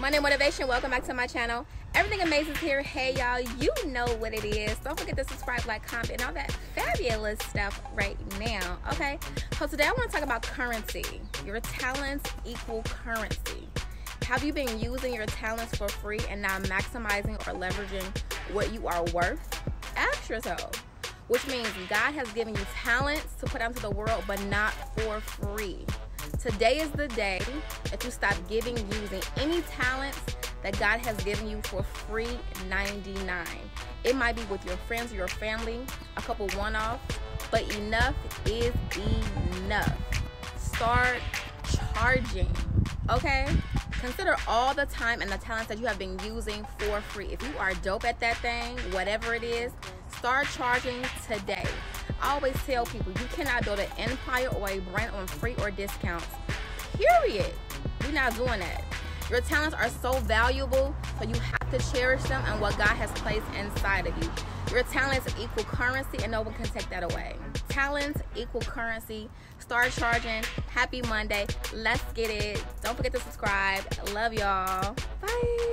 Monday Motivation, welcome back to my channel. Everything Amazyng is here. Hey y'all, you know what it is. Don't forget to subscribe, like, comment, and all that fabulous stuff right now. Okay. So today I want to talk about currency. Your talents equal currency. Have you been using your talents for free and not maximizing or leveraging what you are worth? Ask yourself. Which means God has given you talents to put out into the world, but not for free. Today is the day that you stop giving, using any talents that God has given you for free 99. It might be with your friends your family, a couple one offs, but enough is enough. Start charging, okay? Consider all the time and the talents that you have been using for free. If you are dope at that thing, whatever it is, start charging today. I always tell people you cannot build an empire or a brand on free or discounts. Period. We're not doing that. Your talents are so valuable, so you have to cherish them and what God has placed inside of you. Your talents equal currency, and no one can take that away. Talents equal currency. Start charging. Happy Monday. Let's get it. Don't forget to subscribe. Love y'all. Bye.